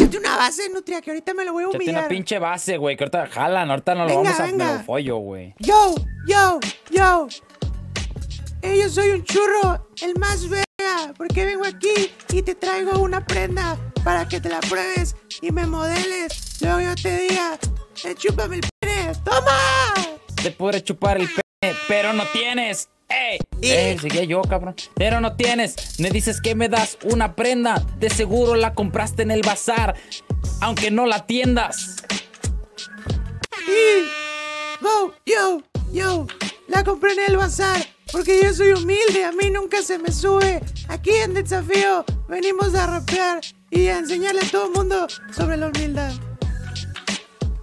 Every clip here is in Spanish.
Échate una base, Nutria, que ahorita me lo voy a Échate humillar. una pinche base, güey, que ahorita jalan, ahorita no lo Venga, vamos a venga. me lo follo, güey. Yo, yo, yo. Eh, yo soy un churro, el más verga, porque vengo aquí y te traigo una prenda para que te la pruebes y me modeles. Luego yo te diga, eh, chúpame el pene, ¡toma! Te podré chupar el pene, pero no tienes. ¡Ey! ¡Ey! Seguía yo, cabrón. Pero no tienes. Me dices que me das una prenda. De seguro la compraste en el bazar. Aunque no la tiendas. Y, go, yo, yo, la compré en el bazar, porque yo soy humilde, a mí nunca se me sube. Aquí en Desafío venimos a rapear y a enseñarle a todo el mundo sobre la humildad.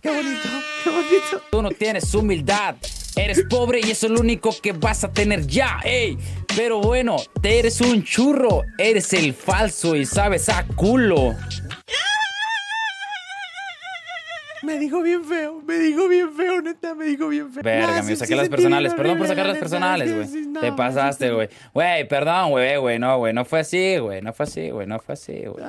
Qué bonito, qué bonito. Tú no tienes humildad. Eres pobre y eso es lo único que vas a tener ya, ey. Pero bueno, te eres un churro. Eres el falso y sabes a culo. Me dijo bien feo, me dijo bien feo, neta, me dijo bien feo. Verga, me sí- saqué sí las personales. Perdón por sacar la las personales, güey. no, Te pasaste, güey. Güey, perdón, güey, güey. No, güey. No fue así, güey. No fue así, güey. No fue así, güey.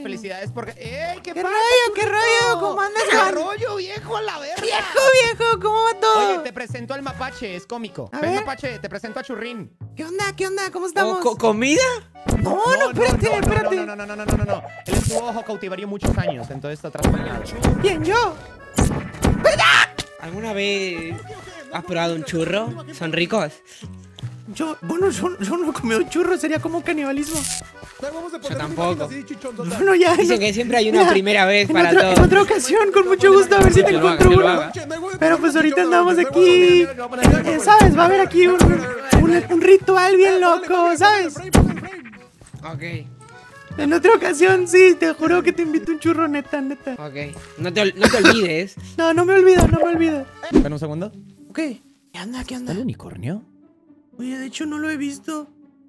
Montoya, felicidades porque. ¡Ey, qué, ¿Qué pasa, rollo, qué rollo? ¿Cómo andas, ¿Qué Juan? rollo, viejo, a la verga? Viejo, viejo, ¿cómo va todo? Oye, te presento al mapache, es cómico. A Ven, ver. mapache, te presento a Churrín. ¿Qué onda, qué onda? ¿Cómo estamos? ¿Co- ¿Comida? no, no, espérate, no, no, espérate. No, no, no, no, no, no, no, no. Él estuvo bajo cautiverio muchos años, entonces está trastornado. Bien, yo. ¿Alguna vez has probado un churro? ¿Son ricos? Yo, bueno, yo, yo no he comido churros, sería como canibalismo. Yo tampoco. Bueno, ya. Dicen en- que siempre hay una mira, primera vez para otra, En todo. otra ocasión, con mucho gusto, a ver si te encuentro uno. Pero pues ahorita andamos aquí. eh, ¿Sabes? Va a haber aquí un, un, un ritual bien loco, ¿sabes? Ok, En otra ocasión, sí, te juro que te invito un churro, neta, neta. ok. No te, no te olvides. No, no me olvido, no me olvido. Ven un segundo. Ok. ¿Qué anda, qué anda? ¿El unicornio? Oye, de hecho no lo he visto.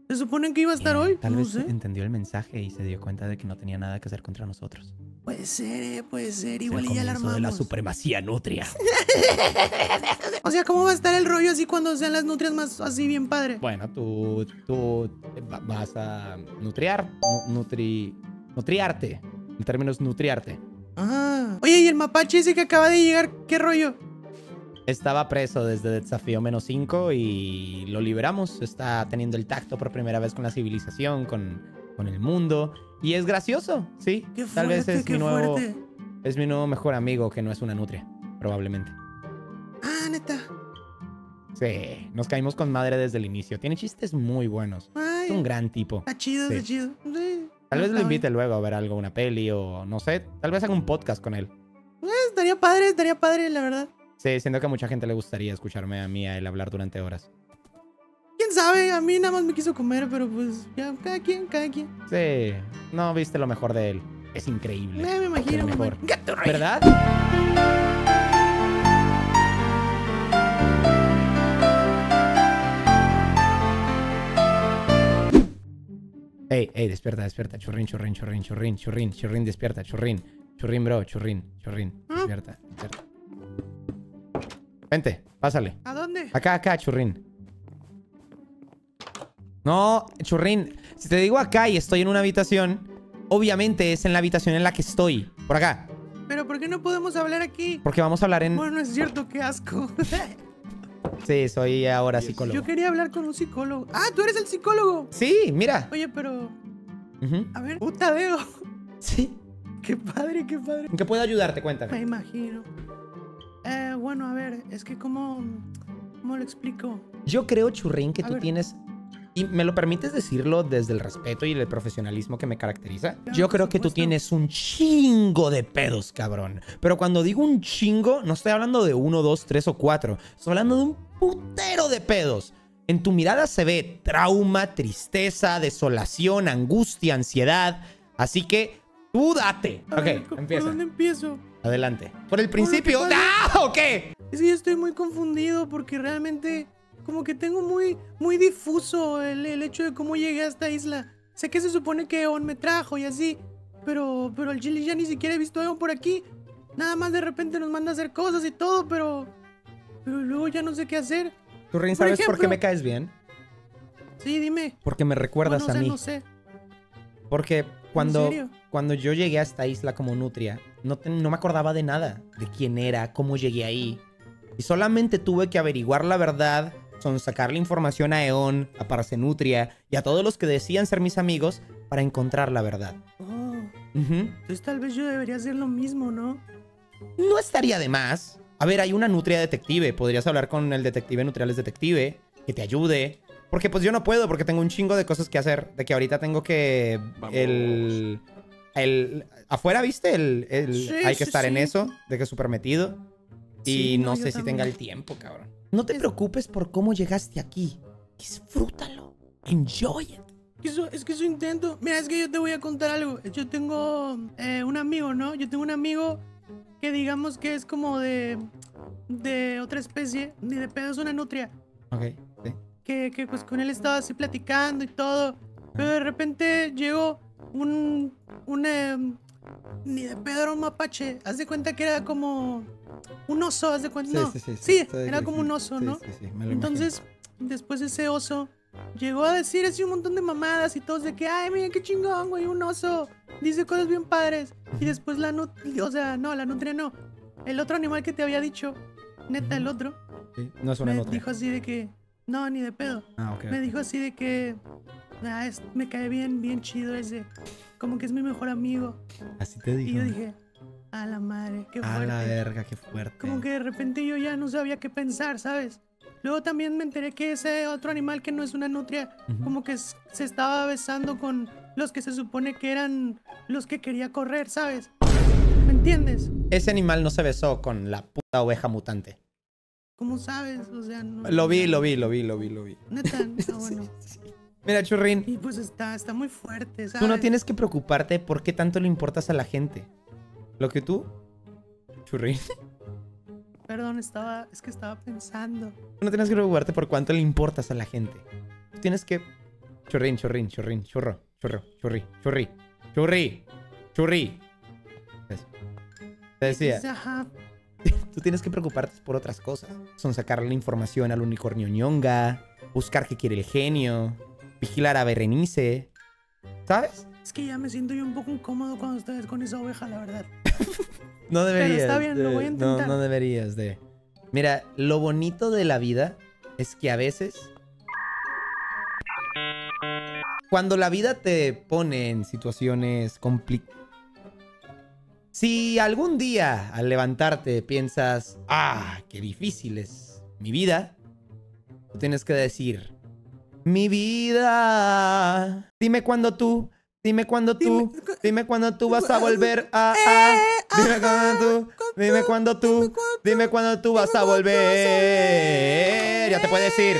¿Se supone que iba a estar hoy? Tal no vez sé. entendió el mensaje y se dio cuenta de que no tenía nada que hacer contra nosotros. Puede ser, eh, puede ser. Es Igual el y ya la comienzo de la armamos. supremacía nutria. O sea, ¿cómo va a estar el rollo así cuando sean las nutrias más así bien padre? Bueno, tú, tú va- vas a nutriar, nu- nutri, nutriarte. En términos nutriarte. Ah. Oye, ¿y el mapache ese que acaba de llegar? ¿Qué rollo? Estaba preso desde Desafío Menos 5 y lo liberamos. Está teniendo el tacto por primera vez con la civilización, con, con el mundo. Y es gracioso, sí. Qué Tal vez es qué mi, nuevo, fuerte. es mi nuevo mejor amigo que no es una nutria, probablemente. Ah, neta. Sí, nos caímos con madre desde el inicio. Tiene chistes muy buenos. Ay, Es un gran tipo. está chido, Sí. está chido. Sí, Tal vez lo invite luego a ver algo, una peli o no sé. Tal vez haga un podcast con él. Eh, estaría padre, estaría padre, la verdad. Sí, siento que a mucha gente le gustaría escucharme a mí a él hablar durante horas. ¿Quién sabe? A mí nada más me quiso comer, pero pues ya, cada quien, cada quien. Sí, no viste lo mejor de él. Es increíble. Eh, me imagino, me mejor. imagino. Gato rey. ¿Verdad? Ey, ey, despierta, despierta. Churrín, churrín, churrín, churrín, churrín, churrín, despierta, churrín. Churrín, bro, churrín, churrín. ¿Ah? Despierta, despierta. Vente, pásale. ¿A dónde? Acá, acá, churrín. No, churrín. Si te digo acá y estoy en una habitación, obviamente es en la habitación en la que estoy. Por acá. Pero ¿por qué no podemos hablar aquí? Porque vamos a hablar en... Bueno, es cierto, qué asco. Sí, soy ahora psicólogo. Yo quería hablar con un psicólogo. Ah, tú eres el psicólogo. Sí, mira. Oye, pero. A ver, puta veo. Sí. Qué padre, qué padre. ¿En qué puedo ayudarte? Me Cuéntame. imagino. Eh, bueno, a ver, es que cómo. ¿Cómo lo explico? Yo creo, churrín, que A tú ver. tienes... ¿Y me lo permites decirlo desde el respeto y el profesionalismo que me caracteriza? Claro, Yo creo que tú tienes un chingo de pedos, cabrón. Pero cuando digo un chingo, no estoy hablando de uno, dos, tres o cuatro. Estoy hablando de un putero de pedos. En tu mirada se ve trauma, tristeza, desolación, angustia, ansiedad. Así que tú date. A ver, ok, ¿por empieza. dónde empiezo? Adelante. Por el principio. ¿qué pasa? ¡Ah! ¿O qué? Es que yo estoy muy confundido porque realmente. Como que tengo muy, muy difuso el, el hecho de cómo llegué a esta isla. Sé que se supone que Eon me trajo y así. Pero, pero el Chile ya ni siquiera he visto a Eon por aquí. Nada más de repente nos manda a hacer cosas y todo, pero. Pero luego ya no sé qué hacer. Turrín, Por ¿sabes por qué me caes bien? Sí, dime. Porque me recuerdas no sé, a mí. no sé. Porque Cuando, cuando yo llegué a esta isla como nutria, no, te- no me acordaba de nada, de quién era, cómo llegué ahí. Y solamente tuve que averiguar la verdad, son sacarle información a Eon, a Parcenutria y a todos los que decían ser mis amigos para encontrar la verdad. Oh, entonces tal vez yo debería hacer lo mismo, ¿no? No estaría de más. A ver, hay una nutria detective. Podrías hablar con el detective Nutriales Detective que te ayude. Porque pues yo no puedo porque tengo un chingo de cosas que hacer. De que ahorita tengo que... El... El... Afuera, ¿viste? El... el- Sí, hay que sí, estar en eso. De que súper metido. Y Sí, no, no, sé si también. tenga el tiempo, cabrón. No te Es- preocupes por cómo llegaste aquí. Disfrútalo. Enjoy it. Que Eso, es que eso intento. Mira, es que yo te voy a contar algo. Yo tengo eh, un amigo, ¿no? Yo tengo un amigo que digamos que es como de. de otra especie. Ni de pedo es una nutria. Ok, sí. Que, que pues con él estaba así platicando y todo. Pero de repente llegó un. un. em, ni de un mapache. Haz de cuenta que era como. un oso, haz de cuenta. no. Sí, era como un oso, ¿no? Entonces, después ese oso llegó a decir así un montón de mamadas y todos de que, ay, mira qué chingón, güey, un oso. Dice cosas bien padres. Y después la nutria, o sea, no, la nutria no. El otro animal que te había dicho, neta, el otro, No es una me nutria. dijo así de que, no, ni de pedo. Ah, ok. Me dijo así de que, ah, es- me cae bien, bien chido ese. Como que es mi mejor amigo. Así te dijo. Y yo dije, a la madre, qué A la fuerte. verga, qué fuerte. Como que de repente yo ya no sabía qué pensar, ¿sabes? Luego también me enteré que ese otro animal que no es una nutria, Ujú. como que se estaba besando con los que se supone que eran los que quería correr, ¿sabes? ¿Me entiendes? Ese animal no se besó con la puta oveja mutante. ¿Cómo sabes? O sea, no. Lo vi, lo vi, lo vi, lo vi, lo vi. Neta, ah, bueno. Mira, Churrín, Y pues está, está muy fuerte, ¿sabes? tú no tienes que preocuparte por qué tanto le importas a la gente. Lo que tú, Churrín, Perdón, estaba, es que estaba pensando. tú no tienes que preocuparte por cuánto le importas a la gente. Tú tienes que... Churrín, churrín, churrín, churro, churro, churri, churri, churri, churri. Eso. Te decía, tú tienes que preocuparte por otras cosas. Son sacarle la información al unicornio ñonga, buscar qué quiere el genio, vigilar a Berenice. ¿Sabes? es que ya me siento yo un poco incómodo cuando estoy con esa oveja, la verdad. No deberías. está bien, lo voy a no, intentar. no deberías de. Mira, lo bonito de la vida es que a veces. Cuando la vida te pone en situaciones complicadas. Si algún día al levantarte piensas, ah, qué difícil es mi vida, tú tienes que decir, mi vida. Dime cuándo tú, dime cuándo tú, Dime- dime cuándo tú vas a volver a. a dime cuándo tú, dime cuándo tú, dime cuándo tú vas a volver. Ya te puedes ir.